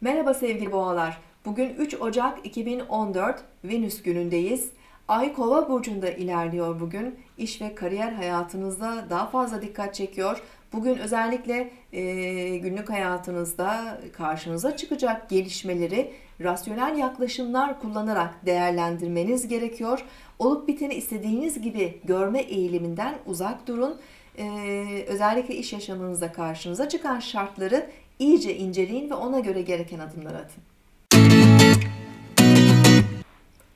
Merhaba sevgili boğalar. Bugün 3 Ocak 2014 Venüs günündeyiz. Ay Kova burcunda ilerliyor bugün. İş ve kariyer hayatınızda daha fazla dikkat çekiyor. Bugün özellikle e, günlük hayatınızda karşınıza çıkacak gelişmeleri rasyonel yaklaşımlar kullanarak değerlendirmeniz gerekiyor. Olup biteni istediğiniz gibi görme eğiliminden uzak durun. E, özellikle iş yaşamınızda karşınıza çıkan şartları iyice inceleyin ve ona göre gereken adımlar atın.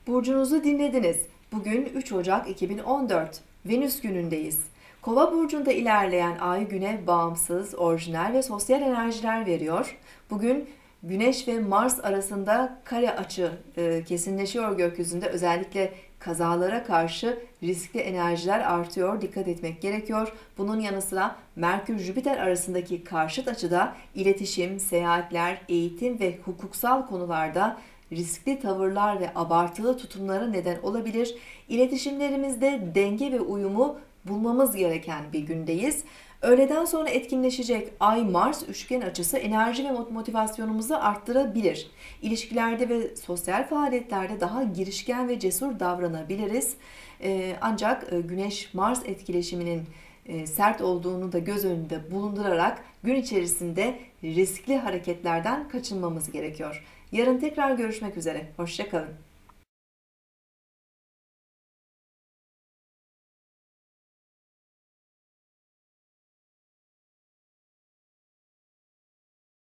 Burcunuzu dinlediniz. Bugün 3 Ocak 2014. Venüs günündeyiz. Kova burcunda ilerleyen ay güne bağımsız, orijinal ve sosyal enerjiler veriyor. Bugün Güneş ve Mars arasında kare açı e, kesinleşiyor gökyüzünde. Özellikle kazalara karşı riskli enerjiler artıyor. Dikkat etmek gerekiyor. Bunun yanı sıra Merkür-Jüpiter arasındaki karşıt açıda iletişim, seyahatler, eğitim ve hukuksal konularda riskli tavırlar ve abartılı tutumlara neden olabilir. İletişimlerimizde denge ve uyumu bulmamız gereken bir gündeyiz. Öğleden sonra etkinleşecek Ay-Mars üçgen açısı enerji ve motivasyonumuzu arttırabilir. İlişkilerde ve sosyal faaliyetlerde daha girişken ve cesur davranabiliriz. Ee, ancak e, Güneş-Mars etkileşiminin e, sert olduğunu da göz önünde bulundurarak gün içerisinde riskli hareketlerden kaçınmamız gerekiyor. Yarın tekrar görüşmek üzere. Hoşçakalın.